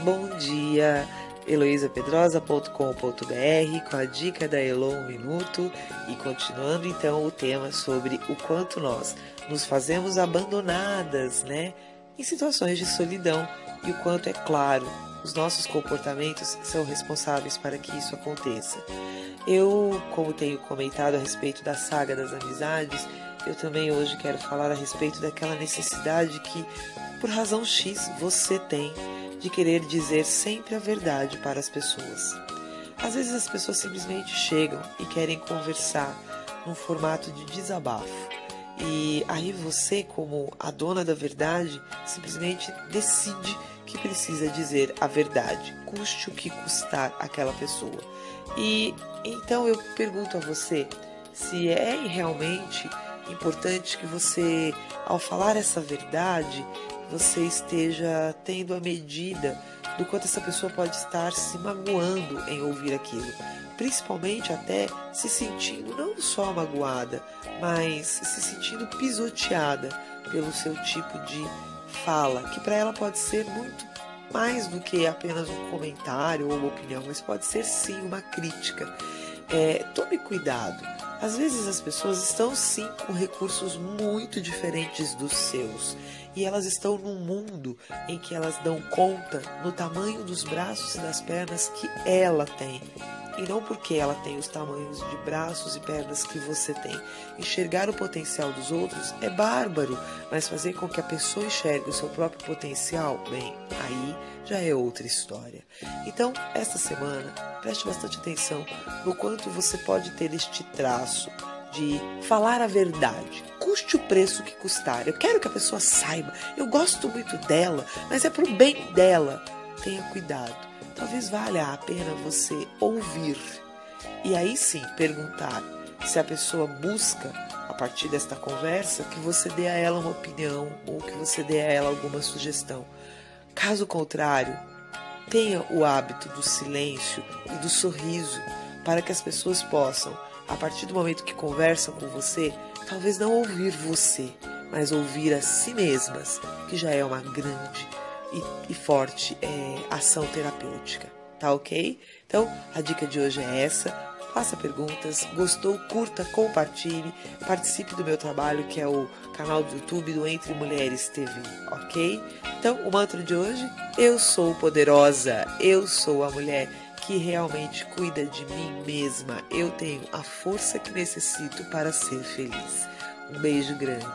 Bom dia, heloisapedrosa.com.br com a dica da Elo um minuto e continuando então o tema sobre o quanto nós nos fazemos abandonadas, né, em situações de solidão e o quanto é claro os nossos comportamentos são responsáveis para que isso aconteça. Eu, como tenho comentado a respeito da saga das amizades, eu também hoje quero falar a respeito daquela necessidade que, por razão X, você tem de querer dizer sempre a verdade para as pessoas. Às vezes as pessoas simplesmente chegam e querem conversar num formato de desabafo. E aí você, como a dona da verdade, simplesmente decide que precisa dizer a verdade, custe o que custar aquela pessoa. E então eu pergunto a você se é realmente importante que você, ao falar essa verdade, você esteja tendo a medida do quanto essa pessoa pode estar se magoando em ouvir aquilo. Principalmente até se sentindo não só magoada, mas se sentindo pisoteada pelo seu tipo de fala, que para ela pode ser muito mais do que apenas um comentário ou uma opinião, mas pode ser sim uma crítica. É, tome cuidado. Às vezes as pessoas estão sim com recursos muito diferentes dos seus e elas estão num mundo em que elas dão conta no tamanho dos braços e das pernas que ela tem. E não porque ela tem os tamanhos de braços e pernas que você tem. Enxergar o potencial dos outros é bárbaro, mas fazer com que a pessoa enxergue o seu próprio potencial, bem, aí já é outra história. Então, esta semana, preste bastante atenção no quanto você pode ter este traço de falar a verdade, custe o preço que custar. Eu quero que a pessoa saiba, eu gosto muito dela, mas é pro bem dela. Tenha cuidado. Talvez valha a pena você ouvir e aí sim perguntar se a pessoa busca a partir desta conversa que você dê a ela uma opinião ou que você dê a ela alguma sugestão. Caso contrário, tenha o hábito do silêncio e do sorriso para que as pessoas possam a partir do momento que conversam com você, talvez não ouvir você, mas ouvir a si mesmas, que já é uma grande e, e forte é, ação terapêutica. Tá ok? Então, a dica de hoje é essa. Faça perguntas, gostou, curta, compartilhe, participe do meu trabalho que é o canal do YouTube do Entre Mulheres TV, ok? Então, o mantra de hoje: Eu sou poderosa, eu sou a mulher que realmente cuida de mim mesma. Eu tenho a força que necessito para ser feliz. Um beijo grande.